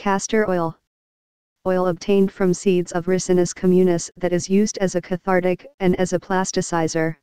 Castor oil. Oil obtained from seeds of Ricinus communis that is used as a cathartic and as a plasticizer.